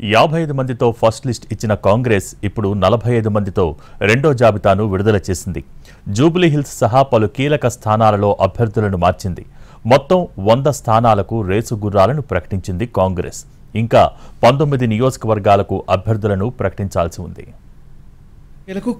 యాభై ఐదు మందితో ఫస్ట్ లిస్ట్ ఇచ్చిన కాంగ్రెస్ ఇప్పుడు నలభై ఐదు మందితో రెండో జాబితాను విడుదల చేసింది. జూబ్లీహిల్స్ సహా పలు కీలక స్థానాలలో అభ్యర్థులను మార్చింది. మొత్తం వంద స్థానాలకు రేసు గుర్రాలను ప్రకటించింది కాంగ్రెస్. ఇంకా పంతొమ్మిది నియోజకవర్గాలకు అభ్యర్థులను ప్రకటించాల్సి ఉంది.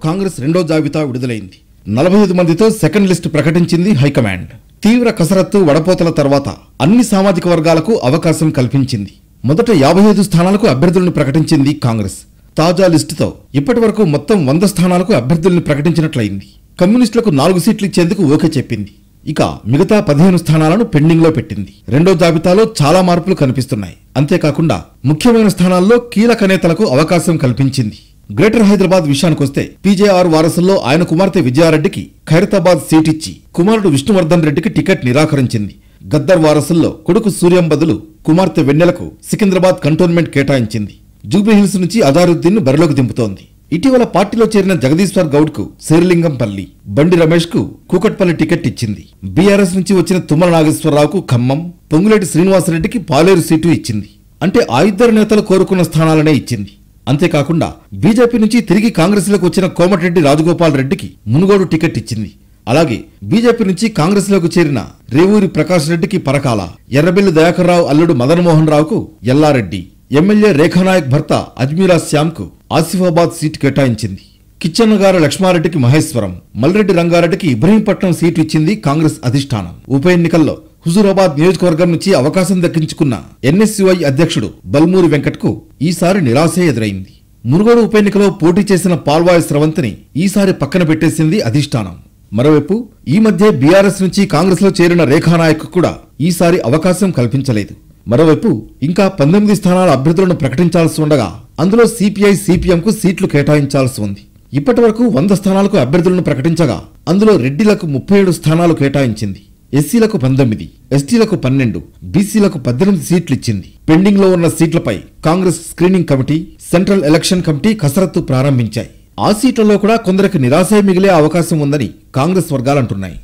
కాంగ్రెస్ రెండో జాబితా విడుదలైంది. నలభై ఐదు మందితో సెకండ్ లిస్టు ప్రకటించింది హైకమాండ్. తీవ్ర కసరత్తు వడపోతల తర్వాత అన్ని సామాజిక వర్గాలకు అవకాశం కల్పించింది. మొదట యాభై ఐదు స్థానాలకు అభ్యర్థులను ప్రకటించింది కాంగ్రెస్. తాజా లిస్టుతో ఇప్పటి వరకు మొత్తం వంద స్థానాలకు అభ్యర్థులను ప్రకటించినట్లయింది. కమ్యూనిస్టులకు నాలుగు సీట్లు ఇచ్చేందుకు ఓకే చెప్పింది. ఇక మిగతా పదిహేను స్థానాలను పెండింగ్లో పెట్టింది. రెండో జాబితాలో చాలా మార్పులు కనిపిస్తున్నాయి. అంతేకాకుండా ముఖ్యమైన స్థానాల్లో కీలక నేతలకు అవకాశం కల్పించింది. గ్రేటర్ హైదరాబాద్ విషయానికొస్తే పీజేఆర్ వారసుల్లో ఆయన కుమార్తె విజయారెడ్డికి ఖైరతాబాద్ సీట్ ఇచ్చి కుమారుడు విష్ణువర్ధన్ రెడ్డికి టికెట్ నిరాకరించింది. గద్దర్ వారసుల్లో కొడుకు సూర్యం బదులు కుమార్తె వెన్నెలకు సికింద్రాబాద్ కంటోన్మెంట్ కేటాయించింది. జూబ్లీహిల్స్ నుంచి అదారుద్దీన్ బరిలోకి దింపుతోంది. ఇటీవల పార్టీలో చేరిన జగదీశ్వర్ గౌడ్కు శేరిలింగంపల్లి బండి రమేష్కు కూకట్పల్లి టికెట్ ఇచ్చింది. బీఆర్ఎస్ నుంచి వచ్చిన తుమ్మల నాగేశ్వరరావుకు ఖమ్మం పొంగులేటి శ్రీనివాసరెడ్డికి పాలేరు సీటు ఇచ్చింది. అంటే ఆ ఇద్దరు నేతలు కోరుకున్న స్థానాలనే ఇచ్చింది. అంతేకాకుండా బీజేపీ నుంచి తిరిగి కాంగ్రెస్లోకి వచ్చిన కోమటిరెడ్డి రాజగోపాల్ రెడ్డికి మునుగోడు టికెట్ ఇచ్చింది. అలాగే బీజేపీ నుంచి కాంగ్రెస్లోకి చేరిన రేవూరి ప్రకాష్ రెడ్డికి పరకాల. ఎర్రబెల్లి దయాకర్ రావు అల్లుడు మదన్మోహన్ రావుకు ఎల్లారెడ్డి. ఎమ్మెల్యే రేఖానాయక్ భర్త అజ్మీరా శ్యామ్కు ఆసిఫాబాద్ సీటు కేటాయించింది. కిచ్చన్నగారు లక్ష్మారెడ్డికి మహేశ్వరం మల్రెడ్డి రంగారెడ్డికి ఇబ్రహీంపట్నం సీటు ఇచ్చింది కాంగ్రెస్ అధిష్టానం. ఉప ఎన్నికల్లో హుజూరాబాద్ నియోజకవర్గం నుంచి అవకాశం దక్కించుకున్న ఎన్ఎస్యుఐ అధ్యక్షుడు బల్మూరి వెంకట్కు ఈసారి నిరాశే ఎదురైంది. మురుగోడు ఉప ఎన్నికలో పోటీ చేసిన పాల్వాయి స్రవంతిని ఈసారి పక్కన పెట్టేసింది అధిష్టానం. మరోవైపు ఈ మధ్య బీఆర్ఎస్ నుంచి కాంగ్రెస్లో చేరిన రేఖానాయక్ కూడా ఈసారి అవకాశం కల్పించలేదు. మరోవైపు ఇంకా పంతొమ్మిది స్థానాల అభ్యర్థులను ప్రకటించాల్సి ఉండగా అందులో సిపిఐ సిపిఎంకు సీట్లు కేటాయించాల్సి ఉంది. ఇప్పటి వరకు వంద స్థానాలకు అభ్యర్థులను ప్రకటించగా అందులో రెడ్డిలకు ముప్పై ఏడు స్థానాలు కేటాయించింది. ఎస్సీలకు పంతొమ్మిది ఎస్టీలకు పన్నెండు బీసీలకు పద్దెనిమిది సీట్లు ఇచ్చింది. పెండింగ్లో ఉన్న సీట్లపై Congress screening committee central election committee కసరత్తు ప్రారంభించాయి. ఆ సీట్లలో కూడా కొందరికి నిరాశే మిగిలే అవకాశం ఉందని కాంగ్రెస్ వర్గాలంటున్నాయి.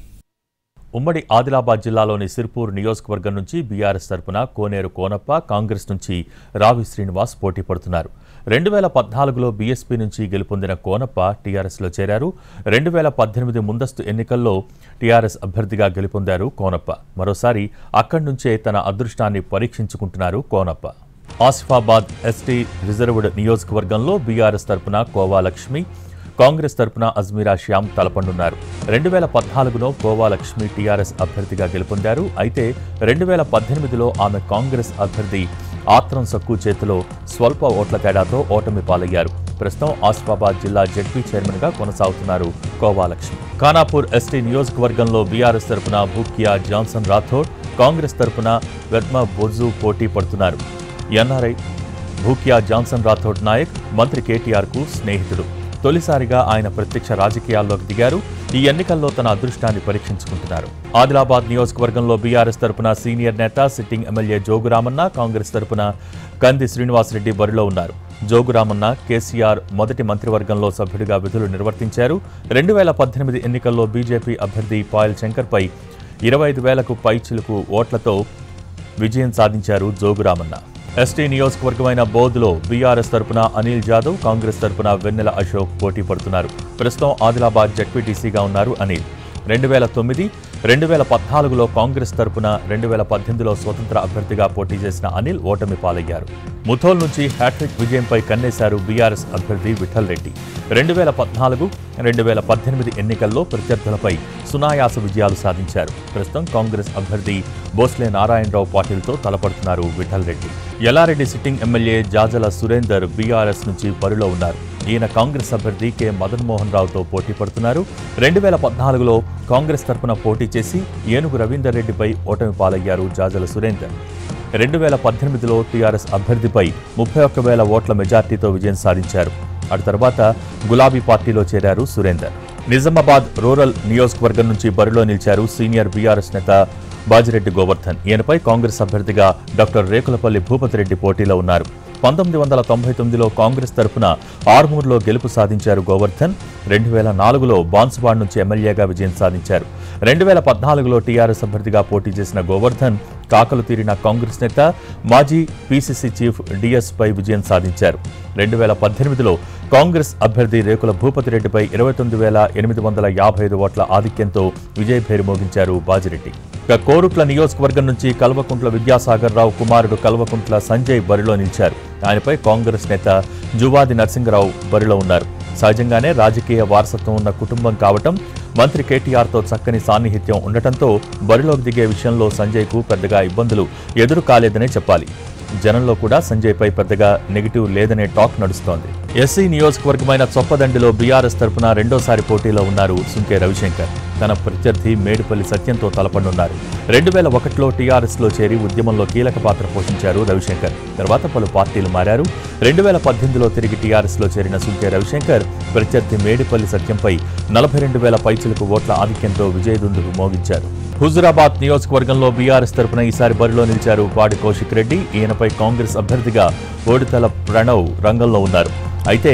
ఉమ్మడి ఆదిలాబాద్ జిల్లాలోని సిర్పూర్ నియోజకవర్గం నుంచి బీఆర్ఎస్ తరపున కోనేరు కోనప్ప కాంగ్రెస్ నుంచి రావి శ్రీనివాస్ పోటీ పడుతున్నారు. రెండు వేల పద్నాలుగులో బీఎస్పీ నుంచి గెలుపొందిన కోనప్ప టీఆర్ఎస్లో చేరారు. రెండు వేల పద్దెనిమిది ముందస్తు ఎన్నికల్లో టీఆర్ఎస్ అభ్యర్థిగా గెలుపొందారు కోనప్ప. మరోసారి అక్కడి నుంచే తన అదృష్టాన్ని పరీక్షించుకుంటున్నారు కోనప్ప. ఆసిఫాబాద్ ఎస్టీ రిజర్వ్డ్ నియోజకవర్గంలో బీఆర్ఎస్ తరపున కోవాలక్ష్మి కాంగ్రెస్ తరపున అజ్మీరా శ్యామ్ తలపండున్నారు. రెండు వేల పద్నాలుగులో కోవాలక్ష్మి టీఆర్ఎస్ అభ్యర్థిగా గెలుపొందారు. అయితే రెండు వేల పద్దెనిమిదిలో ఆమె కాంగ్రెస్ అభ్యర్థి ఆత్రం సక్కు చేతిలో స్వల్ప ఓట్ల తేడాతో ఓటమి పాలయ్యారు. ప్రస్తుతం ఆసిఫాబాద్ జిల్లా జడ్పీ చైర్మన్గా కొనసాగుతున్నారు కోవాలక్ష్మి ఖానాపూర్ ఎస్టీ నియోజకవర్గంలో బీఆర్ఎస్ తరపున భూకియా జాన్సన్ రాథోడ్ కాంగ్రెస్ తరపున వెద్మ బొర్జు పోటీ పడుతున్నారు. ఎన్ఆర్ఐ భూక్యా జాన్సన్ రాథోడ్ నాయక్ మంత్రి కేటీఆర్కు స్నేహితుడు. తొలిసారిగా ఆయన ప్రత్యక్ష రాజకీయాల్లోకి దిగారు. ఈ ఎన్నికల్లో తన అదృష్టాన్ని పరీక్షించుకుంటున్నారు. ఆదిలాబాద్ నియోజకవర్గంలో బీఆర్ఎస్ తరపున సీనియర్ నేత సిట్టింగ్ ఎమ్మెల్యే జోగురామన్న కాంగ్రెస్ తరపున కంది శ్రీనివాసరెడ్డి బరిలో ఉన్నారు. జోగురామన్న కేసీఆర్ మొదటి మంత్రివర్గంలో సభ్యుడిగా విధులు నిర్వర్తించారు. రెండు వేల పద్దెనిమిది ఎన్నికల్లో బీజేపీ అభ్యర్థి పాయల్ శంకర్పై ఇరవై ఐదు వేలకు పైచిలుకు ఓట్లతో విజయం సాధించారు జోగురామన్న. ఎస్టీ నియోజకవర్గమైన బోధ్లో బీఆర్ఎస్ తరపున అనిల్ జాదవ్ కాంగ్రెస్ తరపున వెన్నెల అశోక్ పోటీ పడుతున్నారు. ప్రస్తుతం ఆదిలాబాద్ జడ్పీటీసీగా ఉన్నారు అనిల్. రెండు వేల తొమ్మిది రెండు వేల పద్నాలుగులో కాంగ్రెస్ తరపున రెండు వేల పద్దెనిమిదిలో స్వతంత్ర అభ్యర్థిగా పోటీ చేసిన అనిల్ ఓటమి పాలయ్యారు. ముథోల్ నుంచి హ్యాట్రిక్ విజయంపై కన్నేశారు బీఆర్ఎస్ అభ్యర్థి విఠల్ రెడ్డి. రెండు వేల పద్నాలుగు రెండు వేల పద్దెనిమిది ఎన్నికల్లో ప్రత్యర్థులపై సునాయాస విజయాలు సాధించారు. ప్రస్తుతం కాంగ్రెస్ అభ్యర్థి బోస్లే నారాయణరావు పాటిల్తో తలపడుతున్నారు Vithal Reddy. Yellareddy sitting MLA Jajala Surender BRS నుంచి బరిలో ఉన్నారు. ఈయన కాంగ్రెస్ అభ్యర్థి కె. మదన్ మోహన్ రావుతో పోటీ పడుతున్నారు. రెండు వేల పద్నాలుగులో కాంగ్రెస్ తరపున పోటీ చేసి ఏనుగు రవీందర్ రెడ్డిపై ఓటమి పాలయ్యారు జాజల సురేందర్. రెండు వేల పద్దెనిమిదిలో టీఆర్ఎస్ అభ్యర్థిపై ముప్పై ఒక్క వేల ఓట్ల మెజార్టీతో విజయం సాధించారు. అటు తర్వాత గులాబీ పార్టీలో చేరారు సురేందర్. నిజామాబాద్ రూరల్ నియోజకవర్గం నుంచి బరిలో నిలిచారు సీనియర్ బీఆర్ఎస్ నేత బాజిరెడ్డి గోవర్ధన్. ఈయనపై కాంగ్రెస్ అభ్యర్థిగా డాక్టర్ రేకులపల్లి భూపతి రెడ్డి పోటీలో ఉన్నారు. పంతొమ్మిది వందల తొంభై తొమ్మిదిలో కాంగ్రెస్ తరపున ఆర్మూర్లో గెలుపు సాధించారు గోవర్ధన్. రెండు వేల నాలుగులో బాన్సువాడ్ నుంచి ఎమ్మెల్యేగా విజయం సాధించారు. రెండు వేల పద్నాలుగులో టీఆర్ఎస్ అభ్యర్థిగా పోటీ చేసిన గోవర్ధన్ కాకలు తీరిన కాంగ్రెస్ నేత మాజీ పీసీసీ చీఫ్ డిఎస్ పై విజయం సాధించారు. రెండు వేల పద్దెనిమిదిలో కాంగ్రెస్ అభ్యర్థి రేకుల భూపతిరెడ్డిపై ఇరవై తొమ్మిది వేల ఎనిమిది వందల యాభై ఐదు ఓట్ల ఆధిక్యంతో విజయభేరి మోగించారు బాజిరెడ్డి. ఇక కోరుట్ల నియోజకవర్గం నుంచి కల్వకుంట్ల విద్యాసాగర్ రావు కుమారుడు కల్వకుంట్ల సంజయ్ బరిలో నిలిచారు. ఆయనపై కాంగ్రెస్ నేత జువాది నరసింహరావు బరిలో ఉన్నారు. సహజంగానే రాజకీయ వారసత్వం ఉన్న కుటుంబం కావటం మంత్రి కేటీఆర్తో చక్కని సాన్నిహిత్యం ఉండటంతో బరిలోకి దిగే విషయంలో సంజయ్కు పెద్దగా ఇబ్బందులు ఎదురు కాలేదనే చెప్పాలి. జనంలో కూడా సంజయ్పై పెద్దగా నెగిటివ్ లేదనే టాక్ నడుస్తోంది. ఎస్సీ నియోజకవర్గమైన చొప్పదండిలో బీఆర్ఎస్ తరపున రెండోసారి పోటీలో ఉన్నారు సుంకే రవిశంకర్. తన ప్రత్యర్థి మేడిపల్లి సత్యంతో తలపనున్నారు రెండు వేల ఒకటిలో టీఆర్ఎస్లో చేరి ఉద్యమంలో కీలక పాత్ర పోషించారు రవిశంకర్. తర్వాత పలు పార్టీలు మారారు. రెండు వేల పద్దెనిమిదిలో తిరిగి టీఆర్ఎస్లో చేరిన సుంకే రవిశంకర్ ప్రత్యర్థి మేడిపల్లి సత్యంపై నలభై రెండు వేల పైచులకు ఓట్ల ఆధిక్యంతో విజయదుందుకు మోగించారు. హుజురాబాద్ నియోజకవర్గంలో బీఆర్ఎస్ తరపున ఈసారి బరిలో నిలిచారు పాడి కౌశిక్ రెడ్డి. ఈయనపై కాంగ్రెస్ అభ్యర్థిగా ఓడితల ప్రణవ్ రంగంలో ఉన్నారు. అయితే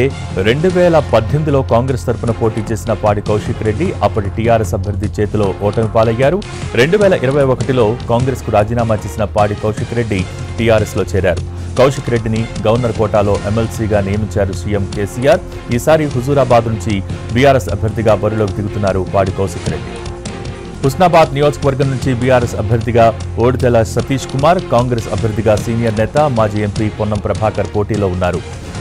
రెండు వేల పద్దెనిమిదిలో కాంగ్రెస్ తరపున పోటీ చేసిన పాడి కౌశిక్ రెడ్డి అప్పటి టీఆర్ఎస్ అభ్యర్థి చేతిలో ఓటమి పాలయ్యారు. రెండు వేల ఇరవై ఒకటిలో కాంగ్రెస్కు రాజీనామా చేసిన పాడి కౌశిక్ రెడ్డి టీఆర్ఎస్లో చేరారు. కౌశిక్ రెడ్డిని గవర్నర్ కోటాలో ఎమ్మెల్సీగా నియమించారు సీఎం కేసీఆర్. ఈసారి హుజూరాబాద్ నుంచి బీఆర్ఎస్ అభ్యర్థిగా బరిలోకి దిగుతున్నారు పాడి కౌశిక్ రెడ్డి. హుస్నాబాద్ నియోజకవర్గం నుంచి బీఆర్ఎస్ అభ్యర్థిగా ఓడితెల సతీష్ కుమార్ కాంగ్రెస్ అభ్యర్థిగా సీనియర్ నేత మాజీ ఎంపీ పొన్నం ప్రభాకర్ పోటీలో ఉన్నారు.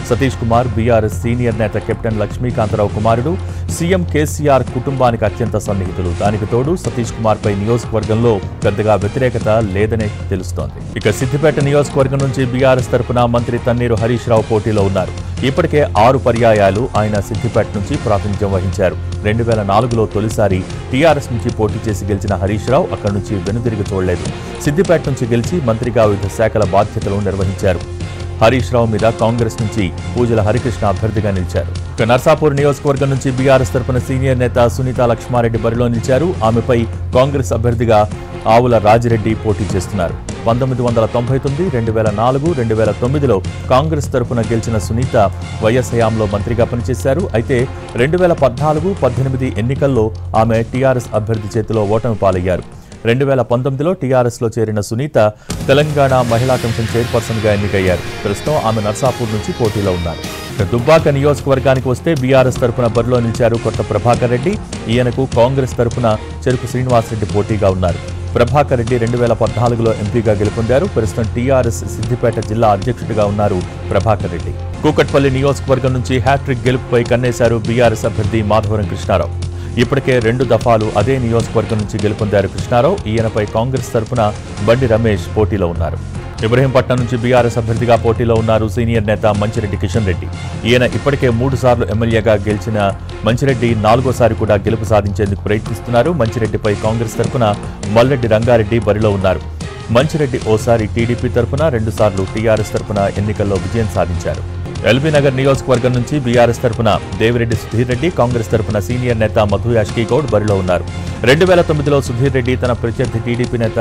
సతీష్ కుమార్ బీఆర్ఎస్ సీనియర్ నేత కెప్టెన్ లక్ష్మీకాంతరావు కుమారుడు సీఎం కేసీఆర్ కుటుంబానికి అత్యంత సన్నిహితులు. దానికి తోడు సతీష్ కుమార్ పై నియోజకవర్గంలో పెద్దగా వ్యతిరేకత లేదనే తెలుస్తోంది. ఇక సిద్దిపేట నియోజకవర్గం నుంచి బీఆర్ఎస్ తరపున మంత్రి తన్నీరు హరీష్ రావు పోటీలో ఉన్నారు. ఇప్పటికే ఆరు పర్యాయాలు ఆయన సిద్దిపేట నుంచి ప్రాతినిధ్యం వహించారు. రెండు వేల నాలుగులో తొలిసారి టీఆర్ఎస్ నుంచి పోటీ చేసి గెలిచిన హరీష్ రావు అక్కడి నుంచి వెనుదిరిగి చూడలేదు. సిద్దిపేట నుంచి గెలిచి మంత్రిగా వివిధ శాఖల బాధ్యతలు నిర్వహించారు. హరీష్ రావు మీద కాంగ్రెస్ నుంచి పూజల హరికృష్ణ అభ్యర్థిగా నిలిచారు. ఇక నర్సాపూర్ నియోజకవర్గం నుంచి బీఆర్ఎస్ తరపున సీనియర్ నేత సునీత లక్ష్మారెడ్డి బరిలో నిలిచారు. ఆమెపై కాంగ్రెస్ అభ్యర్థిగా ఆవుల రాజిరెడ్డి పోటీ చేస్తున్నారు. పంతొమ్మిది వందల తొంభై తొమ్మిది రెండు వేల నాలుగు రెండు వేల తొమ్మిదిలో కాంగ్రెస్ తరపున గెలిచిన సునీత వైఎస్ హయాంలో మంత్రిగా పనిచేశారు. అయితే రెండు వేల పద్నాలుగు పద్దెనిమిది ఎన్నికల్లో ఆమె టీఆర్ఎస్ అభ్యర్థి చేతిలో ఓటమి పాలయ్యారు. రెండు వేల పంతొమ్మిదిలో టీఆర్ఎస్లో చేరిన సునీత తెలంగాణ మహిళా కమిషన్ చైర్పర్సన్గా ఎన్నికయ్యారు. ప్రస్తుతం ఆమె నర్సాపూర్ నుంచి పోటీలో ఉన్నారు. దుబ్బాక నియోజకవర్గానికి వస్తే బీఆర్ఎస్ తరపున బరిలో నిలిచారు కొత్త ప్రభాకర్ రెడ్డి. ఈయనకు కాంగ్రెస్ తరపున చెరుకు శ్రీనివాసరెడ్డి పోటీగా ఉన్నారు. ప్రభాకర్ రెడ్డి రెండు వేల పద్నాలుగులో ఎంపీగా గెలుపొందారు. ప్రస్తుతం టీఆర్ఎస్ సిద్దిపేట జిల్లా అధ్యక్షుడిగా ఉన్నారు ప్రభాకర్ రెడ్డి. కూకట్పల్లి నియోజకవర్గం నుంచి హ్యాట్రిక్ గెలుపుపై కన్నేశారు బీఆర్ఎస్ అభ్యర్థి మాధవరం కృష్ణారావు. ఇప్పటికే రెండు దఫాలు అదే నియోజకవర్గం నుంచి గెలుపొందారు కృష్ణారావు. ఈయనపై కాంగ్రెస్ తరఫున బండి రమేష్ పోటీలో ఉన్నారు. ఇబ్రహీంపట్నం నుంచి బీఆర్ఎస్ అభ్యర్థిగా పోటీలో ఉన్నారు సీనియర్ నేత మంచిరెడ్డి కిషన్ రెడ్డి. ఈయన ఇప్పటికే మూడు సార్లు ఎమ్మెల్యేగా గెలిచిన మంచిరెడ్డి నాలుగోసారి కూడా గెలుపు సాధించేందుకు ప్రయత్నిస్తున్నారు. మంచిరెడ్డిపై కాంగ్రెస్ తరపున మల్లెడ్డి రంగారెడ్డి బరిలో ఉన్నారు. మంచిరెడ్డి ఓసారి టీడీపీ తరపున రెండుసార్లు టీఆర్ఎస్ తరఫున ఎన్నికల్లో విజయం సాధించారు. ఎల్బీ నగర్ నియోజకవర్గం నుంచి బీఆర్ఎస్ తరపున దేవిరెడ్డి సుధీర్ రెడ్డి కాంగ్రెస్ తరపున సీనియర్ నేత మధు యాష్కీ గౌడ్ బరిలో ఉన్నారు. రెండు వేల తొమ్మిదిలో సుధీర్ రెడ్డి తన ప్రత్యర్థి టీడీపీ నేత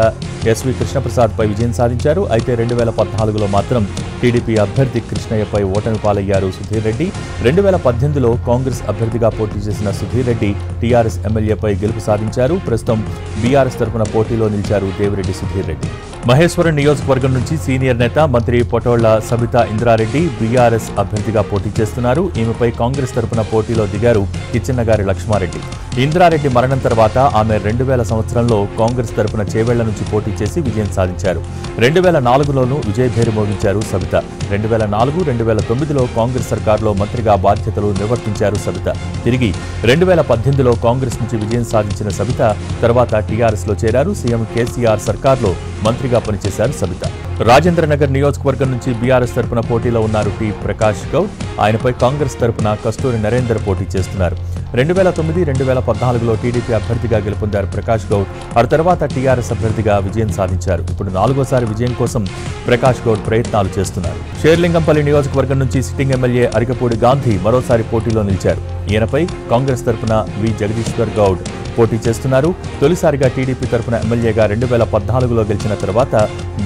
ఎస్వి కృష్ణప్రసాద్పై విజయం సాధించారు. అయితే రెండు వేల పద్నాలుగులో మాత్రం టీడీపీ అభ్యర్థి కృష్ణయ్యపై ఓటమి పాలయ్యారు సుధీర్ రెడ్డి. రెండు వేల పద్దెనిమిదిలో కాంగ్రెస్ అభ్యర్థిగా పోటీ చేసిన సుధీర్ రెడ్డి టీఆర్ఎస్ ఎమ్మెల్యేపై గెలుపు సాధించారు. ప్రస్తుతం బీఆర్ఎస్ తరపున పోటీలో నిలిచారు దేవిరెడ్డి సుధీర్ రెడ్డి. మహేశ్వరం నియోజకవర్గం నుంచి సీనియర్ నేత మంత్రి పొటోళ్ళ సబితా ఇంద్రారెడ్డి బీఆర్ఎస్ అభ్యర్థిగా పోటీ చేస్తున్నారు. ఈమెపై కాంగ్రెస్ తరపున పోటీలో దిగారు కిచ్చెన్నగారి లక్ష్మారెడ్డి. ఇంద్రారెడ్డి మరణం తర్వాత ఆమె రెండు వేల సంవత్సరంలో కాంగ్రెస్ తరపున చేవేళ్ళ నుంచి పోటీ చేసి విజయం సాధించారు. రెండు వేల నాలుగులోనూ విజయభేరి మోగించారు సబిత. రెండు వేల నాలుగు రెండు వేల తొమ్మిదిలో కాంగ్రెస్ సర్కార్లో మంత్రిగా బాధ్యతలు నిర్వర్తించారు సబిత. తిరిగి రెండు వేల పద్దెనిమిదిలో కాంగ్రెస్ నుంచి విజయం సాధించిన సబిత తర్వాత టీఆర్ఎస్లో చేరారు. సీఎం కేసీఆర్ సర్కార్లో మంత్రిగా పనిచేశారు సబిత. రాజేంద్రనగర్ నియోజకవర్గం నుంచి బీఆర్ఎస్ తరపున పోటీలో ఉన్నారు టి. ప్రకాష్ గౌడ్. ఆయనపై కాంగ్రెస్ తరపున కస్తూరి నరేందర్ పోటీ చేస్తున్నారు. రెండు వేల తొమ్మిది రెండు వేల పద్నాలుగులో టీడీపీ అభ్యర్థిగా గెలుపొందారు ప్రకాష్ గౌడ్. ఆ తర్వాత టీఆర్ఎస్ అభ్యర్థిగా విజయం సాధించారు. ఇప్పుడు నాలుగోసారి విజయం కోసం ప్రకాష్ గౌడ్ ప్రయత్నాలు చేస్తున్నారు. షేర్లింగంపల్లి నియోజకవర్గం నుంచి సిట్టింగ్ ఎమ్మెల్యే అరికపూడి గాంధీ మరోసారి పోటీలో నిలిచారు. ఈయనపై కాంగ్రెస్ తరపున వి. జగదీశ్వర్ గౌడ్ పోటీ చేస్తున్నారు. తొలిసారిగా టీడీపీ తరపున ఎమ్మెల్యేగా రెండు వేల పద్నాలుగులో గెలిచిన తర్వాత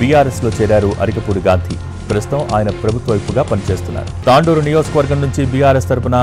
బీఆర్ఎస్లో చేరారు అరికపూడి గాంధీ. ప్రస్తుతం ఆయన ప్రభుత్వ వైపుగా పనిచేస్తున్నారు. తాండూరు నియోజకవర్గం నుంచి బీఆర్ఎస్ తరపున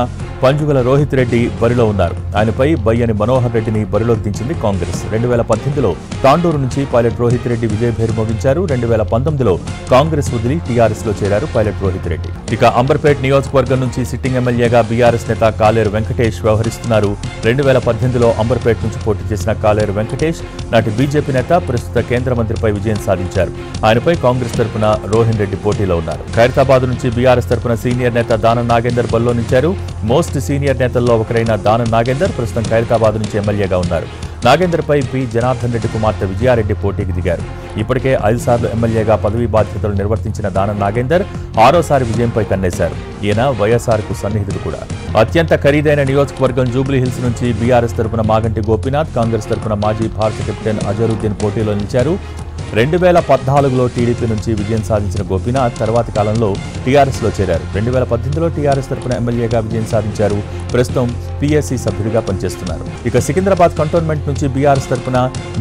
పంజుగల రోహిత్ రెడ్డి బరిలో ఉన్నారు. ఆయనపై బయ్యని మనోహర్ రెడ్డిని బరిలోకి దించింది కాంగ్రెస్. రెండు వేల పద్దెనిమిదిలో తాండూరు నుంచి పైలట్ రోహిత్ రెడ్డి విజయభేరు మోగించారు రెండు వేల పంతొమ్మిదిలో కాంగ్రెస్ వదిలి టీఆర్ఎస్లో చేరారు పైలట్ రోహిత్ రెడ్డి. ఇక అంబర్పేట్ నియోజకవర్గం నుంచి సిట్టింగ్ ఎమ్మెల్యేగా బీఆర్ఎస్ నేత కాలేరు వెంకటేష్ వ్యవహరిస్తున్నారు. రెండు వేల పద్దెనిమిదిలో అంబర్పేట్ నుంచి పోటీ చేసిన కాలేరు వెంకటేష్ నాటి బీజేపీ నేత ప్రస్తుత కేంద్ర మంత్రిపై విజయం సాధించారు. ఆయనపై కాంగ్రెస్ తరపున రోహిన్ రెడ్డి పోటీ పోటీలో ఉన్నారు. ఖైరతాబాద్ నుంచి బీఆర్ఎస్ తరపున సీనియర్ నేత దానం నాగేందర్ బల్లో నిలిచారు మోస్ట్ సీనియర్ నేతల్లో ఒకరైన దానం నాగేందర్ ప్రస్తుతం ఖైరతాబాద్ నుంచి ఎమ్మెల్యేగా ఉన్నారు. నాగేందర్పై పి. జనార్దన్ రెడ్డి కుమార్తె విజయారెడ్డి పోటీకి దిగారు. ఇప్పటికే ఐదుసార్లు ఎమ్మెల్యేగా పదవీ బాధ్యతలు నిర్వర్తించిన దానం నాగేందర్ ఆరోసారి విజయంపై కన్నేశారు. ఈయన వైఎస్ఆర్కు సన్నిహితుడు కూడా. అత్యంత ఖరీదైన నియోజకవర్గం జూబ్లీ హిల్స్ నుంచి బీఆర్ఎస్ తరపున మాగంటి గోపీనాథ్ కాంగ్రెస్ తరపున మాజీ భారత కెప్టెన్ అజరుద్దీన్ పోటీలో నిలిచారు. రెండు వేల పద్నాలుగులో టీడీపీ నుంచి విజయం సాధించిన గోపీనాథ్ తర్వాతి కాలంలో టీఆర్ఎస్లో చేరారు. రెండు వేల పద్దెనిమిదిలో టీఆర్ఎస్ తరపున ఎమ్మెల్యేగా విజయం సాధించారు. ప్రస్తుతం పీఎస్సీ సభ్యుడిగా పనిచేస్తున్నారు. ఇక సికింద్రాబాద్ కంటోన్మెంట్ నుంచి బీఆర్ఎస్ తరపున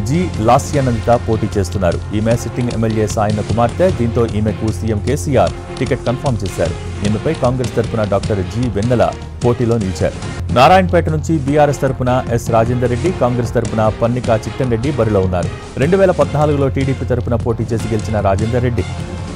జి లాస్యానందిత పోటీ చేస్తున్నారు. ఈమె సిట్టింగ్ ఎమ్మెల్యే సాయన కుమార్తె దీంతో ఈమెకు సీఎం కేసీఆర్ టికెట్ కన్ఫర్మ్ చేశారు. ఈమెపై కాంగ్రెస్ తరపున డాక్టర్ జి వెన్నెల పోటీలో నిలిచారు. నారాయణపేట నుంచి బీఆర్ఎస్ తరపున ఎస్ రాజేందర్ రెడ్డి కాంగ్రెస్ తరపున పన్నిక చిట్టన్ రెడ్డి బరిలో ఉన్నారు. రెండు వేల పద్నాలుగులో టీడీపీ తరపున పోటీ చేసి గెలిచిన రాజేందర్ రెడ్డి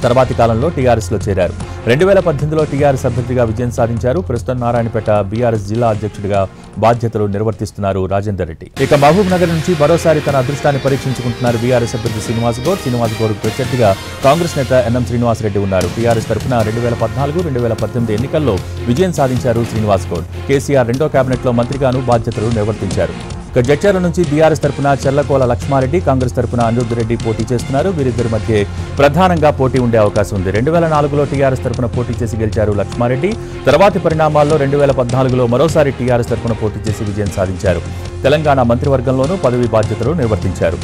తర్వాతి కాలంలో టీఆర్ఎస్లో చేరారు. రెండు వేల పద్దెనిమిదిలో టీఆర్ఎస్ అభ్యర్థిగా విజయం సాధించారు. ప్రస్తుతం నారాయణపేట బీఆర్ఎస్ జిల్లా అధ్యక్షుడిగా బాధ్యతలు నిర్వర్తిస్తున్నారు రాజేందర్ రెడ్డి. ఇక మహబూబ్ నగర్ నుంచి మరోసారి తన అదృష్టాన్ని పరీక్షించుకుంటున్నారు బీఆర్ఎస్ అభ్యర్థి శ్రీనివాస్ గౌడ్. శ్రీనివాస్ గౌడ్ ప్రత్యర్థిగా కాంగ్రెస్ నేత ఎన్ఎం శ్రీనివాస్ రెడ్డి ఉన్నారు. టీఆర్ఎస్ తరఫున రెండు వేల పద్నాలుగు రెండు వేల పద్దెనిమిది ఎన్నికల్లో విజయం సాధించారు శ్రీనివాస్ గౌడ్. కేసీఆర్ రెండో కేబినెట్లో మంత్రిగాను బాధ్యతలు నిర్వర్తించారు. ఇక జడ్చర్ల నుంచి బీఆర్ఎస్ తరపున చెర్లకోల లక్ష్మారెడ్డి కాంగ్రెస్ తరపున అనిరుద్ధ రెడ్డి పోటీ చేస్తున్నారు. వీరిద్దరి మధ్య ప్రధానంగా పోటీ ఉండే అవకాశం ఉంది. రెండు వేల నాలుగులో టీఆర్ఎస్ తరపున పోటీ చేసి గెలిచారు లక్ష్మారెడ్డి. తర్వాతి పరిణామాల్లో రెండు వేల పద్నాలుగులో మరోసారి టీఆర్ఎస్ తరపున పోటీ చేసి విజయం సాధించారు. తెలంగాణ మంత్రివర్గంలోనూ పదవి బాధ్యతలు నిర్వర్తించారు.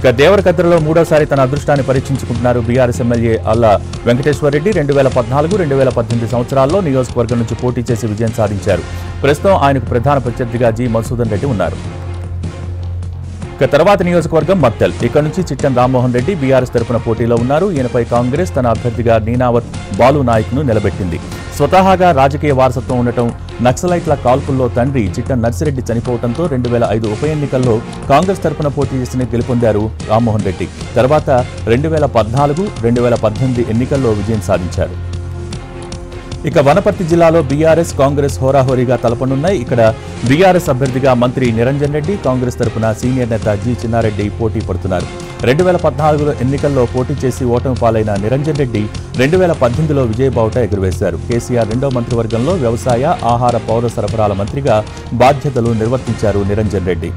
ఇక దేవరకద్రలో మూడోసారి తన అదృష్టాన్ని పరీక్షించుకుంటున్నారు బీఆర్ఎస్ ఎమ్మెల్యే అల్లా వెంకటేశ్వర రెడ్డి. రెండు వేల పద్నాలుగు రెండు వేల పద్దెనిమిది సంవత్సరాల్లో నియోజకవర్గం నుంచి పోటీ చేసి విజయం సాధించారు. ప్రస్తుతం ఆయనకు ప్రధాన ప్రత్యర్థిగా జి. మధుసూదన్ రెడ్డి ఉన్నారు. ఇక తర్వాత నియోజకవర్గం మత్తెల్. ఇక్కడ నుంచి చిట్టం రామ్మోహన్ రెడ్డి బీఆర్ఎస్ తరపున పోటీలో ఉన్నారు. ఈయనపై కాంగ్రెస్ తన అభ్యర్థిగా నీనావత్ బాలు నాయక్ను నిలబెట్టింది. స్వతహాగా రాజకీయ వారసత్వం ఉండటం నక్సలైట్ల కాల్పుల్లో తండ్రి చిట్ట నర్సిరెడ్డి చనిపోవడంతో రెండు వేల ఐదు ఉప ఎన్నికల్లో కాంగ్రెస్ తరపున పోటీ చేసిన గెలుపొందారు రామ్మోహన్ రెడ్డి. తర్వాత రెండు వేల పద్నాలుగు రెండు వేల పద్దెనిమిది ఎన్నికల్లో విజయం సాధించారు. ఇక వనపర్తి జిల్లాలో బీఆర్ఎస్ కాంగ్రెస్ హోరాహోరీగా తలపనున్నాయి. ఇక్కడ బీఆర్ఎస్ అభ్యర్థిగా మంత్రి నిరంజన్ రెడ్డి కాంగ్రెస్ తరఫున సీనియర్ నేత జి చిన్నారెడ్డి పోటీ పడుతున్నారు. రెండు వేల పద్నాలుగులో ఎన్నికల్లో పోటీ చేసి ఓటమి పాలైన నిరంజన్ రెడ్డి రెండు వేల పద్దెనిమిదిలో విజయబావుట ఎగురవేశారు. కేసీఆర్ రెండో మంత్రివర్గంలో వ్యవసాయ ఆహార పౌర సరఫరాల మంత్రిగా బాధ్యతలు నిర్వర్తించారు నిరంజన్ రెడ్డి.